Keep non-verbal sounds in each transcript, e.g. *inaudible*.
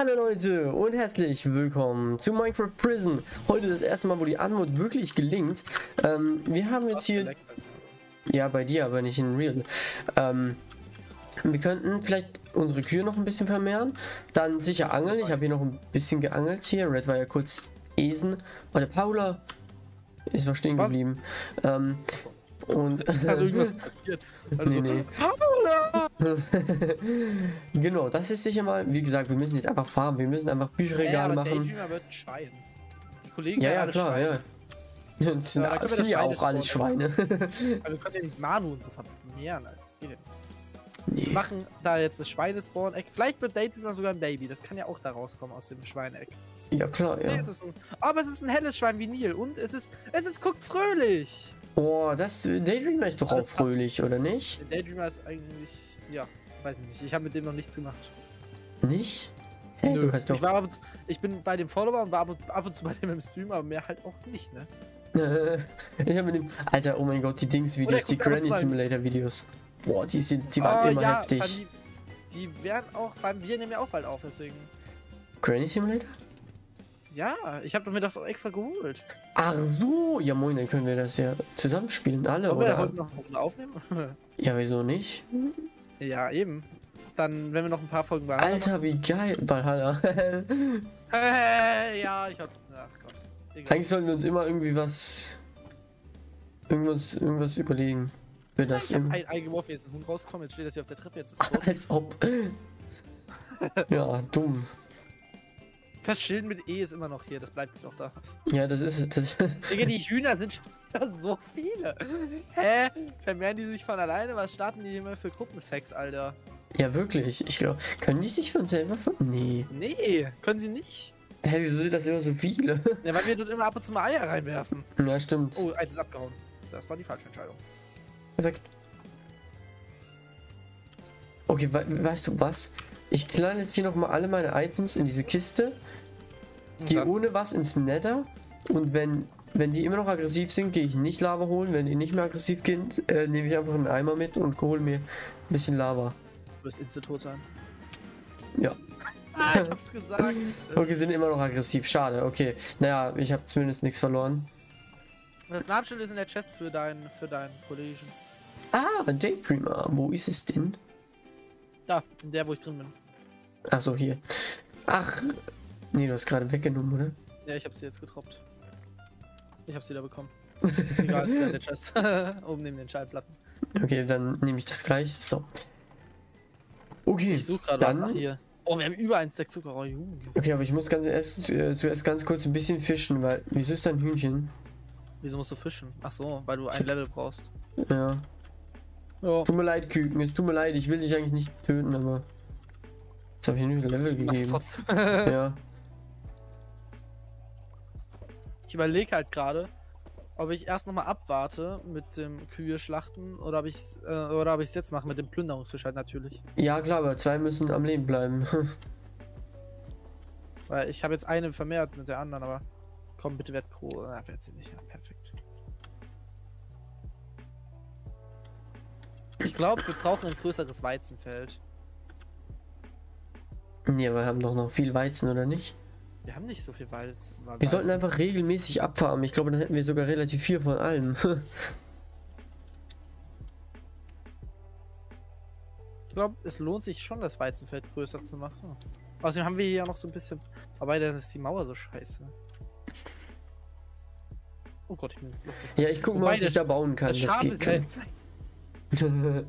Hallo Leute und herzlich willkommen zu Minecraft Prison. Heute das erste Mal, wo die Anmut wirklich gelingt. Ähm, wir haben jetzt hier... Ja, bei dir, aber nicht in Real. Ähm, wir könnten vielleicht unsere Kühe noch ein bisschen vermehren. Dann sicher angeln. Ich habe hier noch ein bisschen geangelt hier. Red war ja kurz Esen. Der Paula ist was stehen geblieben. Ähm, und *laughs* Also irgendwas *laughs* passiert. Also Nee, nee. Paula! *laughs* genau, das ist sicher mal, wie gesagt, wir müssen jetzt einfach farmen. Wir müssen einfach Ja, Bücherregale machen. Wird ein Schwein. Die Kollegen Ja, ja, klar, Schweine. ja. Das sind, Ja, da sind das ja auch alles Schweine. wir können ja nicht Manu und so vermehren, Alter. Das geht ja nicht. Wir nee. machen da jetzt das Schweinespawn-Eck. Vielleicht wird Daydreamer sogar ein Baby. Das kann ja auch da rauskommen aus dem Schweineck. Ja, klar, Nee, ja. es ist ein, aber es ist ein helles Schwein wie Nil. Und es ist, es ist guckt fröhlich. Boah, das Daydreamer ist doch auch fröhlich, oder nicht? Der Daydreamer ist eigentlich, ja, weiß ich nicht. Ich habe mit dem noch nichts gemacht. Nicht? Hä, du hast Ich, doch. war ab und zu, ich bin bei dem Follower und war ab und, ab und zu bei dem im Stream, aber mehr halt auch nicht, ne? *laughs* ich hab mit dem. Alter, oh mein Gott, die Dings-Videos, die Granny. Simulator-Videos. Boah, die sind, die waren Oh, immer ja, heftig. Die, die werden auch, vor allem wir nehmen ja auch bald auf, deswegen. Granny Simulator? Ja, ich habe mir das auch extra geholt. Ach so, ja moin, dann können wir das ja zusammenspielen, alle, Wollen wir oder? heute noch eine Runde aufnehmen? *laughs* Ja, wieso nicht? ja, eben. Dann, wenn wir noch ein paar Folgen bei Alter, wie geil. Valhalla. *laughs* Hey, ja, ich hab. Ach Gott. Egal. Eigentlich sollten wir uns immer irgendwie was. Irgendwas, irgendwas überlegen. Für das. ich hab ein Ei geworfen, jetzt ein Hund rausgekommen, jetzt steht das hier auf der Treppe, jetzt ist *laughs* es. Als ob. ja, dumm. Das Schild mit E ist immer noch hier, das bleibt jetzt auch da. Ja, das ist. Das, Digga, die Hühner sind schon *laughs* wieder so viele. Hä? Vermehren die sich von alleine? Was starten die immer für Gruppensex, Alter? ja, wirklich. Ich glaube. Können die sich von selber ver. Nee. Nee, können sie nicht. Hä, wieso sind das immer so viele? *laughs* Ja, weil wir dort immer ab und zu mal Eier reinwerfen. ja, stimmt. Oh, eins ist abgehauen. Das war die falsche Entscheidung. Perfekt. Okay, we weißt du was? Ich knall jetzt hier nochmal alle meine Items in diese Kiste. Gehe ohne was ins Nether. Und wenn, wenn die immer noch aggressiv sind, gehe ich nicht Lava holen. Wenn die nicht mehr aggressiv sind, äh, nehme ich einfach einen Eimer mit und hole mir ein bisschen Lava. Du wirst instant tot sein. Ja. Ah, ich hab's *laughs* gesagt. Okay, sind immer noch aggressiv. Schade, okay. Naja, ich habe zumindest nichts verloren. Das Namensschild ist in der Chest für deinen für deinen Kollegen. Ah, Daydreamer. Wo ist es denn? Da, in der, wo ich drin bin. Achso, hier. Ach. Nee, du hast gerade weggenommen, oder? Ja, ich hab sie jetzt getroppt. Ich hab sie da bekommen. Egal, ist in der Chest. *laughs* Oben neben den Schallplatten. Okay, dann nehme ich das gleich. So. Okay, Ich suche gerade hier. Oh, wir haben über ein Stack Zucker. Oh. Okay, aber ich muss ganz erst, äh, zuerst ganz kurz ein bisschen fischen, weil. Wieso ist da ein Hühnchen? Wieso musst du fischen? Ach so, weil du ein Level brauchst. Ja. Ja. Tut mir leid, Küken. Es tut mir leid, ich will dich eigentlich nicht töten, aber. Jetzt habe ich nur Level gegeben. trotzdem. *laughs* Ja. Ich überlege halt gerade, ob ich erst nochmal abwarte mit dem Kühe schlachten oder ob ich äh, oder ob ich es jetzt mache mit dem Plünderungsfisch halt natürlich. Ja, klar, aber zwei müssen am Leben bleiben. *laughs* Weil ich habe jetzt eine vermehrt mit der anderen, aber komm, bitte werd Kro. Na, werd sie nicht. Ja, perfekt. Ich glaube, wir brauchen ein größeres Weizenfeld. Aber wir haben doch noch viel Weizen, oder nicht? Wir haben nicht so viel Weizen. Wir sollten einfach regelmäßig abfarmen. Ich glaube, dann hätten wir sogar relativ viel von allem. *laughs* Ich glaube, es lohnt sich schon, das Weizenfeld größer zu machen. Außerdem haben wir hier ja noch so ein bisschen. Aber dann ist die Mauer so scheiße. Oh Gott, ich bin gefallen. ja, ich gucke mal, Wobei was ich da bauen kann. Das Das, geht ja *laughs*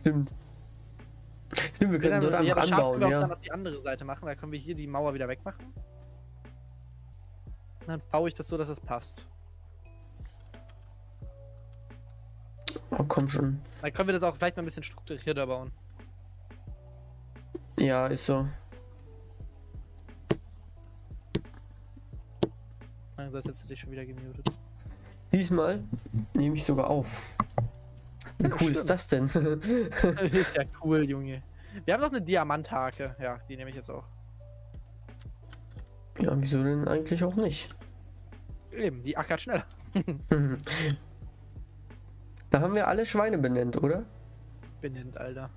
Stimmt. *laughs* Wir können dort ja, das Schaf können anbauen, wir auch ja. dann auf die andere Seite machen. Da können wir hier die Mauer wieder wegmachen. Und dann baue ich das so, dass es passt. Oh, komm schon. Dann können wir das auch vielleicht mal ein bisschen strukturierter bauen. Ja, ist so. Langsam jetzt dich schon wieder gemutet. Diesmal nehme ich sogar auf. Wie cool ist das denn? *laughs* *laughs* ist ja cool, Junge. Wir haben noch eine Diamanthake. Ja, die nehme ich jetzt auch. ja, wieso denn eigentlich auch nicht? Eben, die ackert schneller. *laughs* Da haben wir alle Schweine benannt, oder? Benennt, Alter.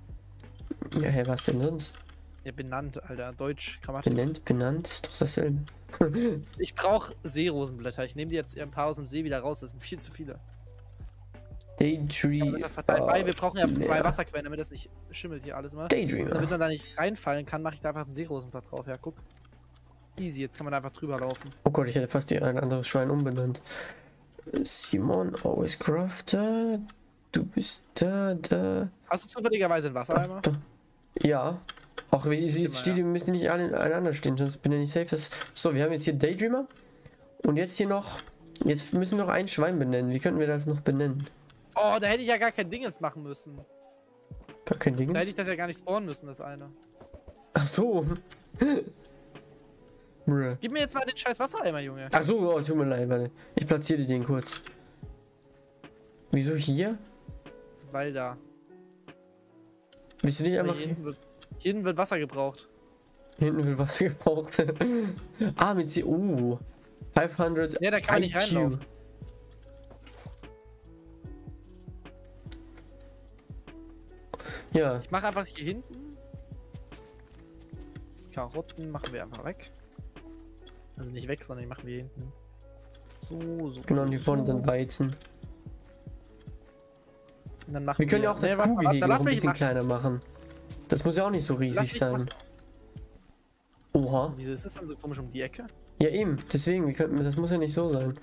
Ja, hä, was denn sonst? Ja, benannt, Alter. Deutsch, Grammatik. Benannt, benannt, ist doch dasselbe. *laughs* Ich brauche Seerosenblätter. Ich nehme die jetzt ein paar aus dem See wieder raus. Das sind viel zu viele. Daydream. Weil wir brauchen ja zwei ja. Wasserquellen, damit das nicht schimmelt hier alles mal. Daydreamer. Damit man da nicht reinfallen kann, mache ich da einfach ein Seerosenblatt drauf. Ja, guck. Easy, jetzt kann man da einfach drüber laufen. Oh Gott, ich hätte fast die ein anderes Schwein umbenannt. Simon, always crafter. Du bist da, da. Hast du zufälligerweise ein Wassereimer? Ja. Auch wie sie jetzt steht, die müssen nicht alle ineinander stehen, sonst bin ich nicht safe. Das so, wir haben jetzt hier Daydreamer. Und jetzt hier noch. Jetzt müssen wir noch ein Schwein benennen. Wie könnten wir das noch benennen? Oh, da hätte ich ja gar kein Dingens machen müssen. Gar kein Ding. Da hätte ich das ja gar nicht spawnen müssen, das eine. Ach so. *laughs* Gib mir jetzt mal den scheiß Wassereimer, Junge. Ach so, oh, tut mir leid, warte. Ich platziere den kurz. Wieso hier? Weil da. Willst du nicht einfach. hier, hinten wird, hier hinten wird Wasser gebraucht. Hinten wird Wasser *laughs* gebraucht. ah, mit sie. Oh. 500. Ja, da kann IQ. reinlaufen. Ja, Ich mache einfach hier hinten. Karotten machen wir einfach weg. Also nicht weg, sondern die machen wir hier hinten. So, so. genau, und die vorne so. dann Weizen. Und dann machen Wir können ja auch das Nee, Kuhgehege noch ein bisschen machen. kleiner machen. Das muss ja auch nicht so riesig sein. machen. Oha. Wieso ist das dann so komisch um die Ecke? Ja, eben. Deswegen, wir könnten, das muss ja nicht so sein.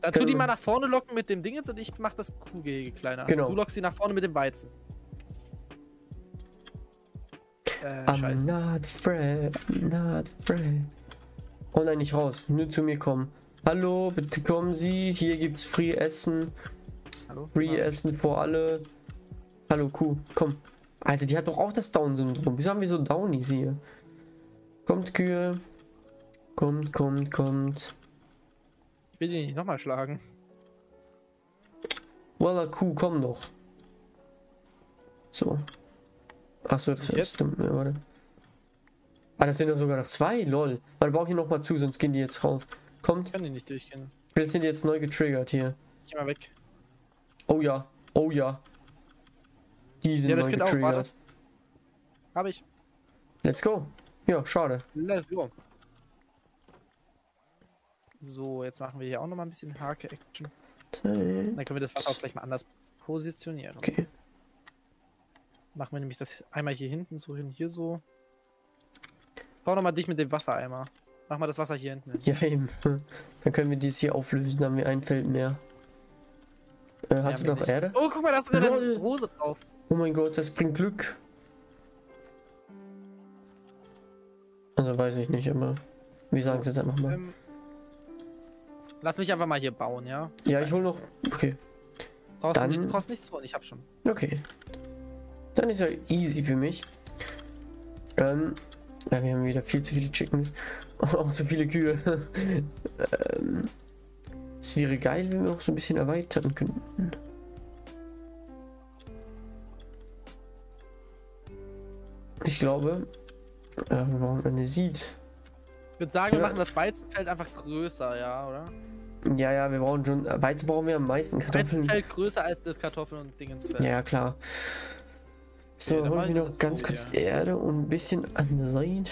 Dann tu die mal nach vorne locken mit dem Ding jetzt und ich mach das Kuhgehege kleiner. Genau. Du lockst sie nach vorne mit dem Weizen. Äh, I'm scheiße. not afraid, not afraid. Oh nein, nicht raus. Nur zu mir kommen. Hallo, bitte kommen Sie. Hier gibt's Free Essen. Hallo? Free Ah, Essen für alle. Hallo, Kuh. Komm. Alter, die hat doch auch das Down-Syndrom. Wieso haben wir so Downies hier? Kommt, Kühe. Kommt, kommt, kommt. Ich will die nicht nochmal schlagen. Voila, Kuh, komm doch. So. Achso, das jetzt? stimmt. Ja, warte. Ah, das sind ja sogar noch zwei, lol. Warte, baue ich noch mal zu, sonst gehen die jetzt raus. Kommt. Können die nicht durchgehen. Wir sind jetzt neu getriggert hier. Geh mal weg. Oh ja. Oh ja. Die sind Ja, das neu auch, getriggert. warte. Hab ich. Let's go. Ja, schade. Let's go. So, jetzt machen wir hier auch noch mal ein bisschen Hake-Action. Dann können wir das Wasser auch gleich mal anders positionieren. Okay. Machen wir nämlich das einmal hier hinten so hin, hier so. Bau noch mal dich mit dem Wassereimer. Mach mal das Wasser hier hinten hin. Ja, eben. *laughs* Dann können wir dies hier auflösen, dann haben wir ein Feld mehr. Äh, hast Ja, du noch. Erde? Oh, guck mal, da hast du wieder eine Rose drauf. Oh mein Gott, das bringt Glück. Also weiß ich nicht, aber wir sagen es jetzt einfach mal. Ähm, lass mich einfach mal hier bauen, ja? Ja, ich hol noch. Okay, Brauchst Dann- du nicht, brauchst nichts tun, ich hab schon. okay. Dann ist ja easy für mich. Ähm, ja, wir haben wieder viel zu viele Chickens. *laughs* Und auch zu viele Kühe. *laughs* ähm, es wäre geil, wenn wir auch so ein bisschen erweitern könnten. Ich glaube, äh, wir brauchen eine Seed. Ich würde sagen, wir Ja. machen das Weizenfeld einfach größer, ja, oder? Ja, ja, wir brauchen schon. äh, Weizen brauchen wir am meisten. Kartoffeln. Weizenfeld größer als das Kartoffeln- und Dingensfeld. Ja, klar. So, dann holen wir noch ganz kurz ja. Erde und ein bisschen an der Seite.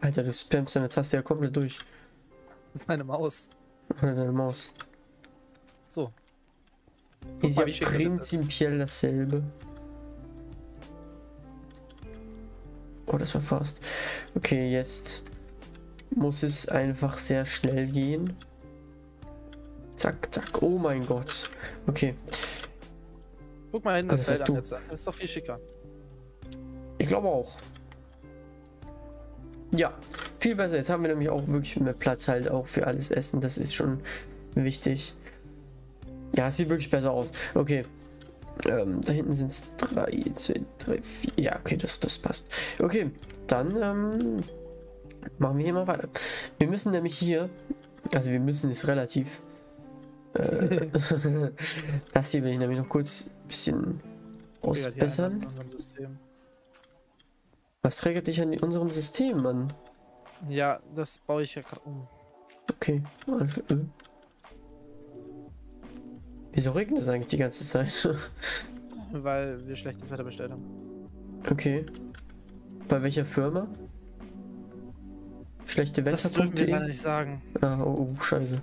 Alter, du spammst deine Taste ja komplett durch. *laughs* Meine Maus. Oder deine Maus. So. Ist mal, ja schick das prinzipiell dasselbe. Oh, das war fast. Okay, jetzt muss es einfach sehr schnell gehen. Zack, zack. Oh mein Gott. Okay, Guck mal hinten Ah, das das Feld an jetzt. Das ist doch viel schicker. ich glaube auch. Ja, viel besser. Jetzt haben wir nämlich auch wirklich mehr Platz halt auch für alles Essen. Das ist schon wichtig. Ja, es sieht wirklich besser aus. Okay. Ähm, da hinten sind es 3, 2, 3, 4. Ja, okay, das, das passt. Okay, dann ähm, machen wir hier mal weiter. Wir müssen nämlich hier, also wir müssen es relativ. Äh, *laughs* das hier will ich nämlich noch kurz ein bisschen ausbessern. Was triggert dich an unserem System, Mann? Ja, das baue ich ja gerade um. Okay, alles klar. Äh. Wieso regnet es eigentlich die ganze Zeit? *laughs* Weil wir schlechtes Wetter bestellt haben. okay. Bei welcher Firma? Schlechte Das dürfen wir Wetter.de? nicht sagen. Ah, oh, oh, scheiße.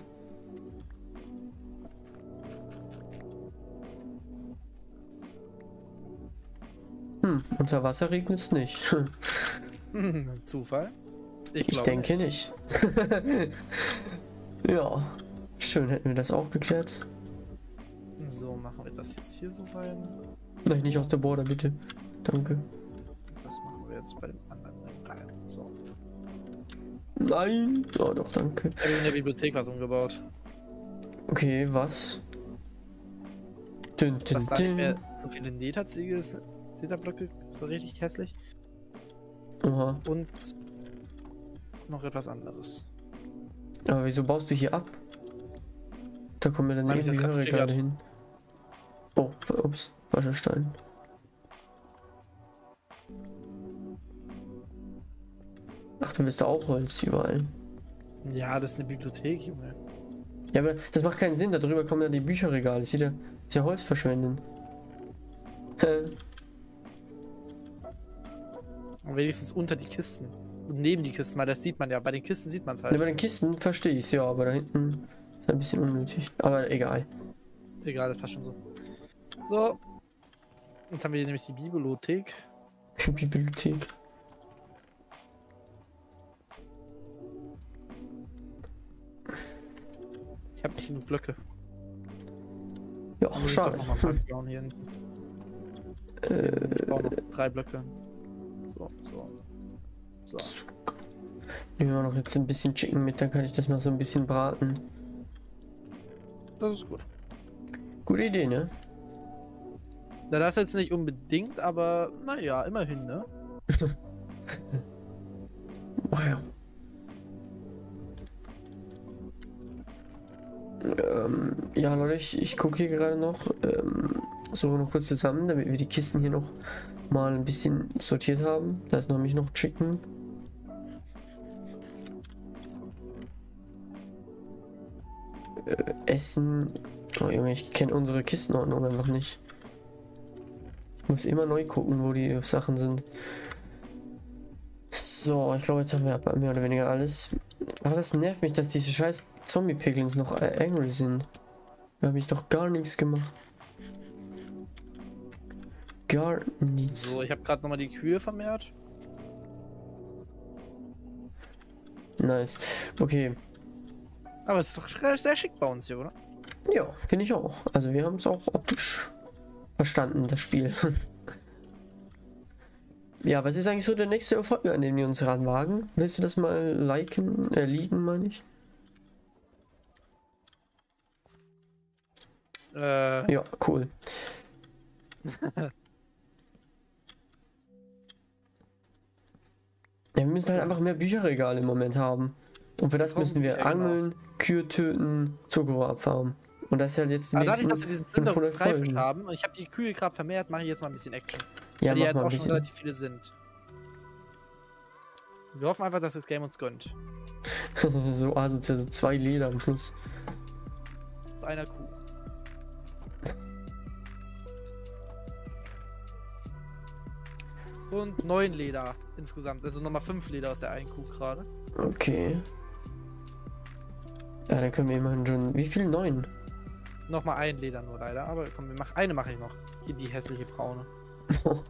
Hm, unter Wasser regnet es nicht. *laughs* Zufall? Ich glaube denke nicht. *laughs* ja. Schön, hätten wir das auch geklärt. So, machen wir das jetzt hier so rein. Nein, nicht aus der Border, bitte. Danke. Das machen wir jetzt bei dem anderen rein. So. Nein. Oh, doch, danke. Ich in der Bibliothek was umgebaut. Okay, was? Dün, dün, Was da nicht mehr so viele Netherziegel sind. Netherblöcke, so richtig hässlich. Oha. Und noch etwas anderes. Aber wieso baust du hier ab? Da kommen wir dann Weil mich das irgendwie ganz Regale triggert. hin. Oh, ups, Waschestein. Ach, du willst da auch Holz überall. Ja, das ist eine Bibliothek, Junge. Ja, aber das macht keinen Sinn, darüber kommen ja die Bücherregale. Ist ja, ist ja Holz verschwenden. Und wenigstens unter die Kisten. Und neben die Kisten, weil das sieht man ja. Bei den Kisten sieht man es halt. Ja, bei den Kisten verstehe ich es, ja, aber da hinten ist ein bisschen unnötig. Aber egal. Egal, das passt schon so. So. Jetzt haben wir hier nämlich die Bibliothek. *laughs* Bibliothek. Ich habe nicht genug Blöcke. Ja, ich schade. *laughs* hinten. Äh, Ich brauche noch drei Blöcke. So, so. So. nehmen wir noch jetzt ein bisschen Chicken mit, dann kann ich das mal so ein bisschen braten. Das ist gut. Gute Idee, ne? Na, das jetzt nicht unbedingt, aber naja, immerhin, ne? *laughs* Wow. Ähm, ja, Leute, ich, ich gucke hier gerade noch ähm, so noch kurz zusammen, damit wir die Kisten hier noch mal ein bisschen sortiert haben. Da ist nämlich noch Chicken. Äh, Essen. Oh Junge, ich kenne unsere Kistenordnung einfach nicht. Ich muss immer neu gucken, wo die Sachen sind. So, ich glaube, jetzt haben wir mehr oder weniger alles. Aber das nervt mich, dass diese scheiß Zombie-Piglins noch angry sind. Da habe ich doch gar nichts gemacht. Gar nichts. So, ich habe gerade nochmal die Kühe vermehrt. Nice. Okay. Aber es ist doch sehr, schick bei uns hier, oder? Ja, finde ich auch. Also wir haben es auch optisch verstanden, das Spiel. *laughs* ja, was ist eigentlich so der nächste Erfolg, an den wir uns ranwagen? Willst du das mal liken, äh, liegen, meine ich? Äh, Ja, cool. *laughs* ja, wir müssen halt einfach mehr Bücherregale im Moment haben. Und für das müssen wir angeln, Kühe töten, Zuckerrohr abfarmen. Und das ist halt jetzt die aber dadurch, nächsten dass wir diesen 500 Plünderungsdreifisch Folgen. haben, und ich habe die Kühe gerade vermehrt, mache ich jetzt mal ein bisschen Action. Ja, weil die jetzt auch schon relativ viele sind. Wir hoffen einfach, dass das Game uns gönnt. *laughs* so asozial, so zwei Leder am Schluss. Einer Kuh. Und neun Leder insgesamt. Also nochmal fünf Leder aus der einen Kuh gerade. Okay. Ja, dann können wir immerhin schon. Wie viel? Neun? Nochmal ein Leder nur leider. Aber komm, wir machen, eine mache ich noch. Hier die hässliche braune. *laughs*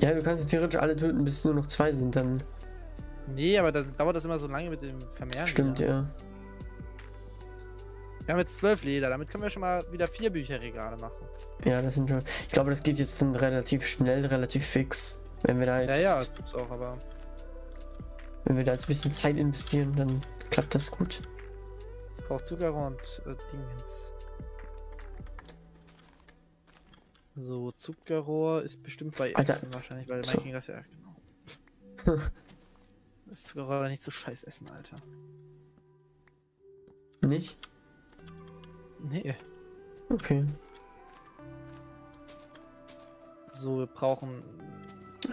ja, du kannst theoretisch alle töten, bis nur noch zwei sind, dann Nee, aber dann dauert das immer so lange mit dem Vermehren. stimmt wieder. ja. Wir haben jetzt zwölf Leder. Damit können wir schon mal wieder vier Bücherregale machen. Ja, das sind schon. Ich glaube, das geht jetzt dann relativ schnell, relativ fix. Wenn wir da Ja, jetzt, ja, das gibt's auch, aber. wenn wir da jetzt ein bisschen Zeit investieren, dann klappt das gut. Braucht Zuckerrohr und äh, Dingens. So, Zuckerrohr ist bestimmt bei Alter. Essen wahrscheinlich, weil So. mein das ja, genau. *laughs* das Zuckerrohr nicht so scheiß essen, Alter. Nicht? Nee. Okay. So, wir brauchen.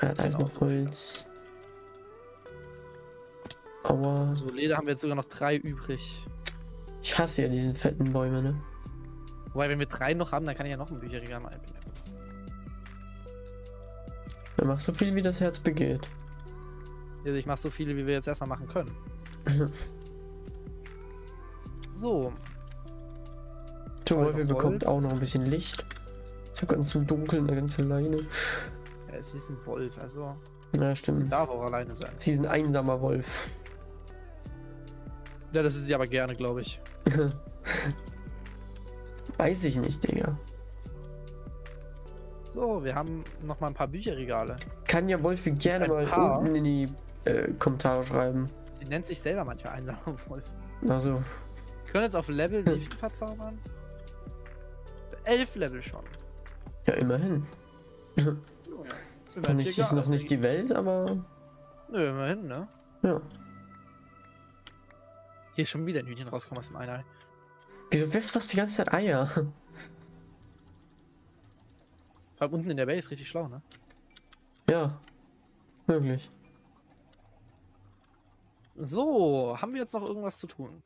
Ja, da ist noch. Holz. Aua. So, Leder haben wir jetzt sogar noch drei übrig. Ich hasse ja diesen fetten Bäume, ne? Wobei, wenn wir drei noch haben, dann kann ich ja noch ein Bücherregal mal einbinden. Dann mach so viel, wie das Herz begehrt. Also ich mache so viele, wie wir jetzt erstmal machen können. *laughs* so. Wolfi bekommt Holz. auch noch ein bisschen Licht. Ganz im Dunkeln, ganz alleine. Ja, es ist ein Wolf, also Ja, stimmt. darf auch alleine sein. Sie ist ein einsamer Wolf. Ja, das ist sie aber gerne, glaube ich. *laughs* Weiß ich nicht, Digga. So, wir haben noch mal ein paar Bücherregale. Kann ja Wolfi gerne mal unten in die äh, Kommentare schreiben. Sie nennt sich selber manchmal einsamer *laughs* Wolf. Also, Wir können jetzt auf Level wie *laughs* viel verzaubern? Elf Level schon. Ja, immerhin. Kann Immerhin ich ist noch nicht die Welt, aber Nö, immerhin, ne? ja. Hier ist schon wieder ein Hühnchen rausgekommen aus dem Einei. Wieso wirfst du doch die ganze Zeit Eier? *laughs* Vor allem unten in der Base richtig schlau, ne? Ja. Wirklich. So, haben wir jetzt noch irgendwas zu tun?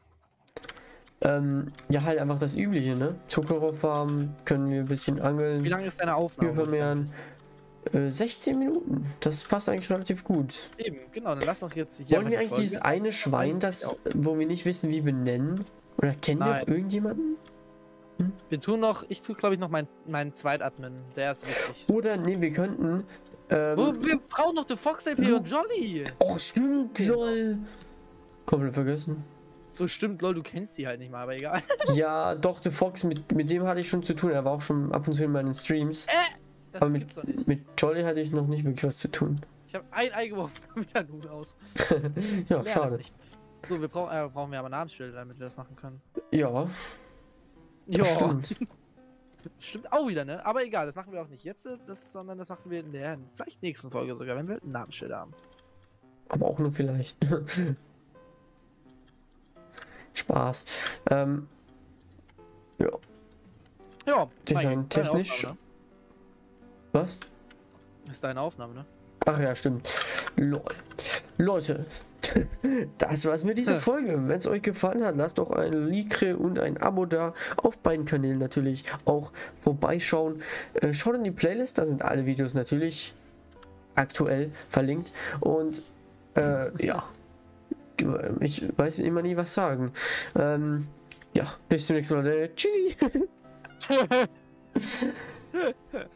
Ähm, ja, halt einfach das Übliche, ne? Zuckerrohr farmen, können wir ein bisschen Wie angeln. lange ist deine Aufnahme? Wir vermehren. Äh, 16 Minuten. Das passt eigentlich relativ gut. Eben, genau, dann lass doch jetzt hier Wollen wir eigentlich dieses eine Schwein, das, wo wir nicht wissen, wie benennen? Oder kennen wir Nein. auch irgendjemanden? Wir tun noch, ich tue glaube ich noch meinen mein Zweitadmin, der ist wichtig. Oder, nee, wir könnten. Ähm, Wo, wir brauchen noch den Fox LP und Jolly. oh, stimmt, lol. Komplett vergessen. So stimmt, lol, du kennst die halt nicht mal, aber egal. *laughs* Ja, doch, The Fox, mit, mit dem hatte ich schon zu tun. Er war auch schon ab und zu in meinen Streams. Das Aber gibt's doch mit, nicht. mit Jolly hatte ich noch nicht wirklich was zu tun. Ich habe ein Ei geworfen, wieder ein Huhn aus. *laughs* Ja, Leer schade. So, wir brauchen, äh, brauchen wir aber Namensschilder, damit wir das machen können. Ja, das stimmt. *laughs* Stimmt auch wieder, ne? Aber egal, das machen wir auch nicht jetzt, das, sondern das machen wir in der vielleicht nächsten Folge sogar, wenn wir ein Namensschild haben. Aber auch nur vielleicht. Spaß. Ähm, ja, Ja, Design deine technisch. Aufnahme, was? ne? Ist deine Aufnahme, ne? Ach ja, stimmt. Lol. Leute, *laughs* das war's mit dieser Folge. Wenn es euch gefallen hat, lasst doch ein Like und ein Abo da. Auf beiden Kanälen natürlich auch vorbeischauen. Äh, schaut in die Playlist, da sind alle Videos natürlich aktuell verlinkt. Und äh, ja, ich weiß immer nie was sagen. Ähm, ja, bis zum nächsten Mal. Leute. Tschüssi. *laughs*